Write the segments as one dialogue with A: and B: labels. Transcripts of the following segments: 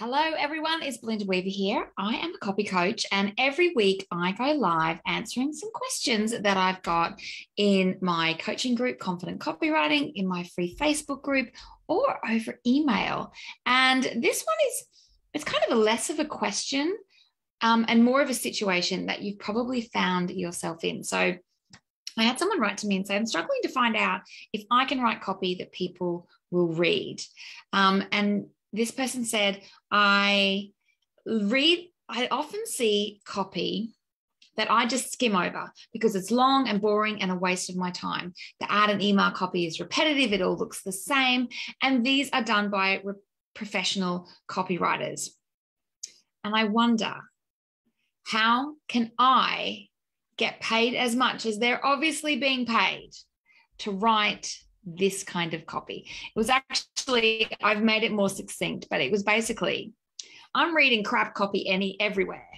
A: Hello, everyone. It's Belinda Weaver here. I am a copy coach, and every week I go live answering some questions that I've got in my coaching group, Confident Copywriting, in my free Facebook group, or over email. And this one is it's kind of a less of a question um, and more of a situation that you've probably found yourself in. So I had someone write to me and say, I'm struggling to find out if I can write copy that people will read. Um, and this person said, I read, I often see copy that I just skim over because it's long and boring and a waste of my time. The ad and email copy is repetitive, it all looks the same. And these are done by re- professional copywriters. And I wonder, how can I get paid as much as they're obviously being paid to write this kind of copy. It was actually, I've made it more succinct, but it was basically, I'm reading crap copy any everywhere.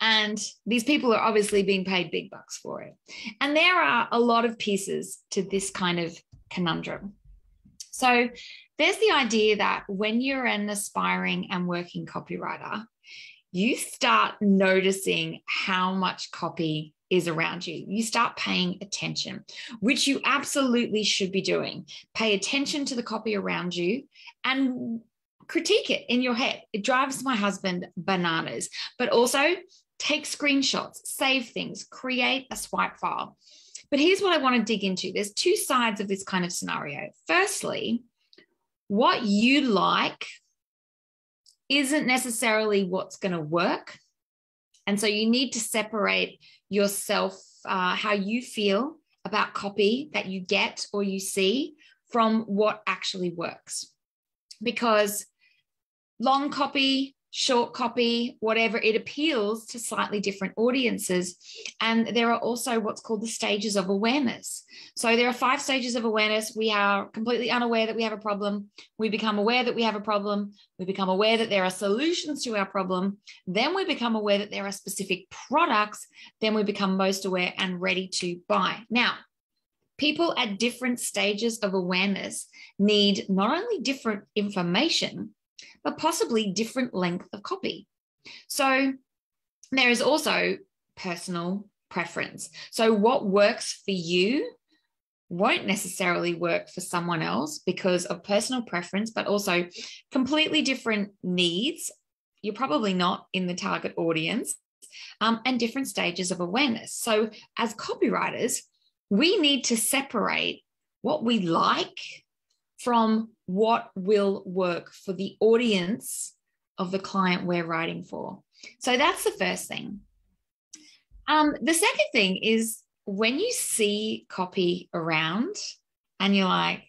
A: And these people are obviously being paid big bucks for it. And there are a lot of pieces to this kind of conundrum. So there's the idea that when you're an aspiring and working copywriter, you start noticing how much copy is around you. You start paying attention, which you absolutely should be doing. Pay attention to the copy around you and critique it in your head. It drives my husband bananas, but also take screenshots, save things, create a swipe file. But here's what I want to dig into there's two sides of this kind of scenario. Firstly, what you like isn't necessarily what's going to work. And so you need to separate yourself, uh, how you feel about copy that you get or you see from what actually works. Because long copy, short copy, whatever, it appeals to slightly different audiences. And there are also what's called the stages of awareness. So there are five stages of awareness. We are completely unaware that we have a problem. We become aware that we have a problem. We become aware that there are solutions to our problem. Then we become aware that there are specific products. Then we become most aware and ready to buy. Now, people at different stages of awareness need not only different information, but possibly different length of copy. So there is also personal preference. So what works for you won't necessarily work for someone else because of personal preference, but also completely different needs. You're probably not in the target audience um, and different stages of awareness. So, as copywriters, we need to separate what we like from what will work for the audience of the client we're writing for. So that's the first thing. Um, the second thing is when you see copy around and you're like,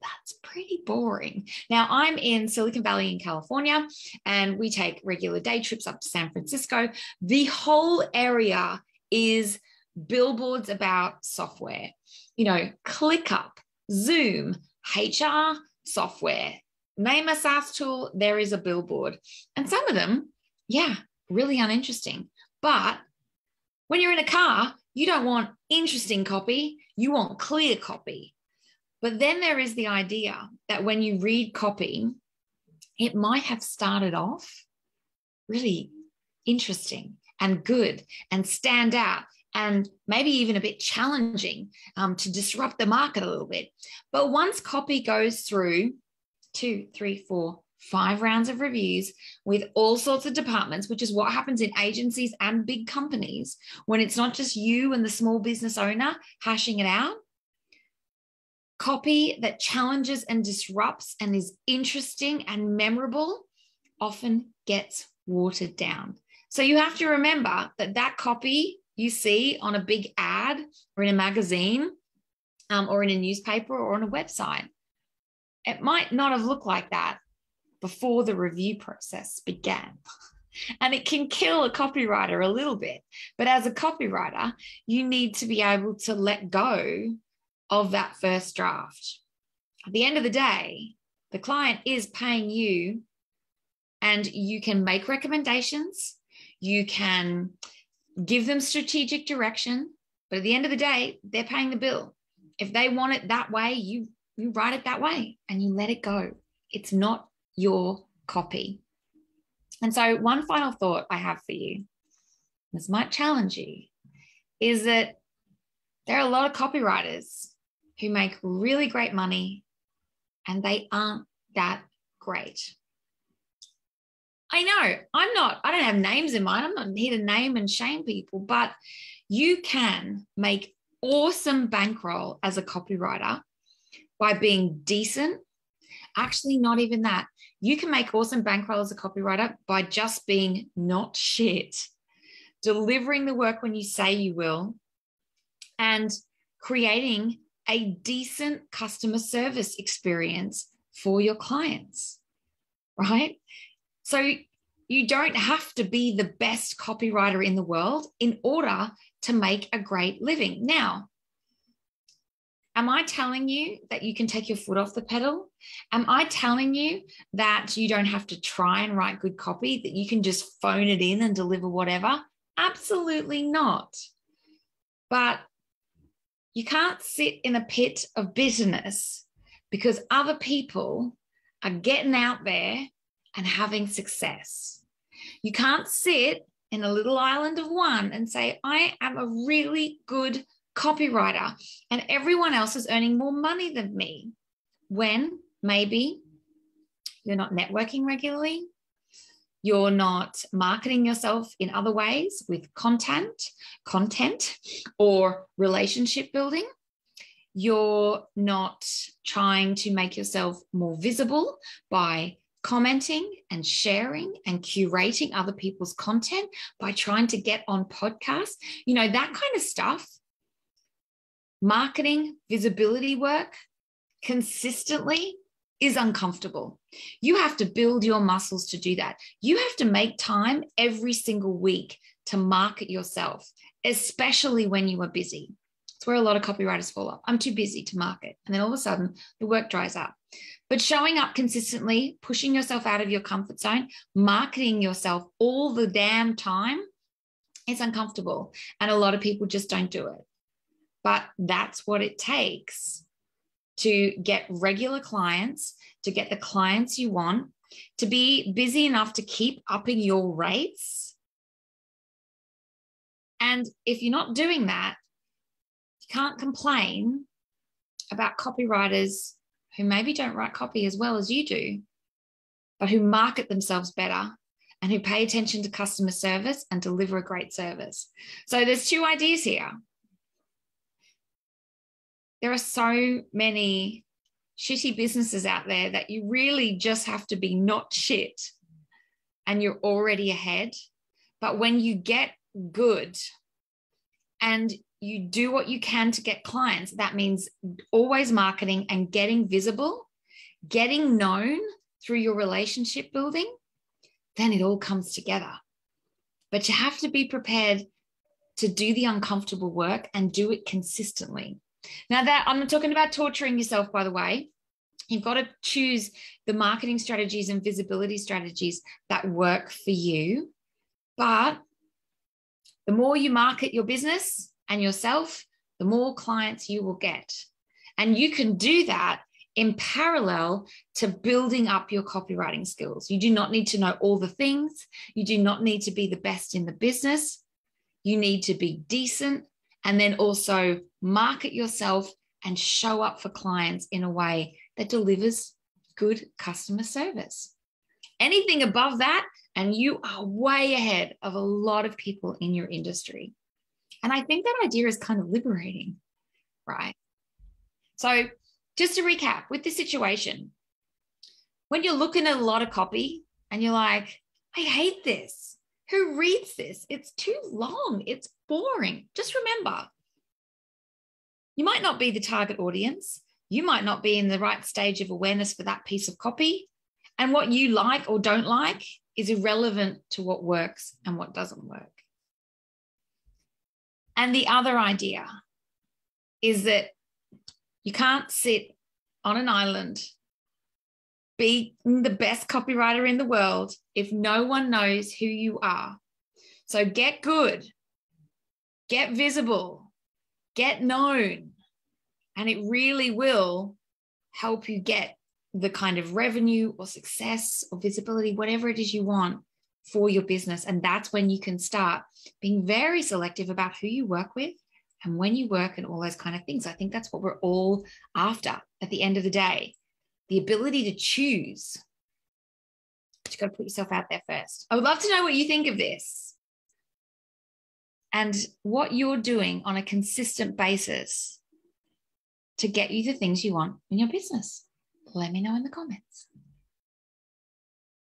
A: that's pretty boring. Now, I'm in Silicon Valley in California, and we take regular day trips up to San Francisco. The whole area is billboards about software, you know, ClickUp, Zoom, HR software. Name a SaaS tool, there is a billboard. And some of them, yeah, really uninteresting. But when you're in a car, you don't want interesting copy, you want clear copy. But then there is the idea that when you read copy, it might have started off really interesting and good and stand out and maybe even a bit challenging um, to disrupt the market a little bit. But once copy goes through two, three, four, five rounds of reviews with all sorts of departments, which is what happens in agencies and big companies when it's not just you and the small business owner hashing it out. Copy that challenges and disrupts and is interesting and memorable often gets watered down. So you have to remember that that copy you see on a big ad or in a magazine um, or in a newspaper or on a website. It might not have looked like that before the review process began. And it can kill a copywriter a little bit. But as a copywriter, you need to be able to let go of that first draft. At the end of the day, the client is paying you, and you can make recommendations. You can give them strategic direction. But at the end of the day, they're paying the bill. If they want it that way, you you write it that way and you let it go. It's not your copy. And so, one final thought I have for you, this might challenge you, is that there are a lot of copywriters who make really great money and they aren't that great. I know I'm not, I don't have names in mind. I'm not here to name and shame people, but you can make awesome bankroll as a copywriter by being decent. Actually, not even that. You can make awesome bankroll as a copywriter by just being not shit, delivering the work when you say you will, and creating a decent customer service experience for your clients, right? So you don't have to be the best copywriter in the world in order to make a great living. Now, am I telling you that you can take your foot off the pedal? Am I telling you that you don't have to try and write good copy, that you can just phone it in and deliver whatever? Absolutely not. But you can't sit in a pit of bitterness because other people are getting out there and having success. You can't sit in a little island of one and say, I am a really good copywriter and everyone else is earning more money than me. When maybe you're not networking regularly, you're not marketing yourself in other ways with content, content or relationship building. You're not trying to make yourself more visible by commenting and sharing and curating other people's content by trying to get on podcasts, you know, that kind of stuff. Marketing, visibility work consistently is uncomfortable. You have to build your muscles to do that. You have to make time every single week to market yourself, especially when you are busy. It's where a lot of copywriters fall off. I'm too busy to market. And then all of a sudden, the work dries up. But showing up consistently, pushing yourself out of your comfort zone, marketing yourself all the damn time is uncomfortable. And a lot of people just don't do it. But that's what it takes to get regular clients, to get the clients you want, to be busy enough to keep upping your rates. And if you're not doing that, you can't complain about copywriters who maybe don't write copy as well as you do, but who market themselves better and who pay attention to customer service and deliver a great service. So there's two ideas here. There are so many shitty businesses out there that you really just have to be not shit and you're already ahead. But when you get good and you do what you can to get clients. That means always marketing and getting visible, getting known through your relationship building. Then it all comes together. But you have to be prepared to do the uncomfortable work and do it consistently. Now, that I'm talking about torturing yourself, by the way. You've got to choose the marketing strategies and visibility strategies that work for you. But the more you market your business, and yourself, the more clients you will get. And you can do that in parallel to building up your copywriting skills. You do not need to know all the things, you do not need to be the best in the business. You need to be decent and then also market yourself and show up for clients in a way that delivers good customer service. Anything above that, and you are way ahead of a lot of people in your industry. And I think that idea is kind of liberating, right? So, just to recap with the situation, when you're looking at a lot of copy and you're like, I hate this. Who reads this? It's too long. It's boring. Just remember, you might not be the target audience. You might not be in the right stage of awareness for that piece of copy. And what you like or don't like is irrelevant to what works and what doesn't work. And the other idea is that you can't sit on an island, be the best copywriter in the world if no one knows who you are. So get good, get visible, get known, and it really will help you get the kind of revenue or success or visibility, whatever it is you want for your business. And that's when you can start being very selective about who you work with and when you work and all those kind of things. I think that's what we're all after at the end of the day the ability to choose. But you've got to put yourself out there first. I would love to know what you think of this and what you're doing on a consistent basis to get you the things you want in your business. Let me know in the comments.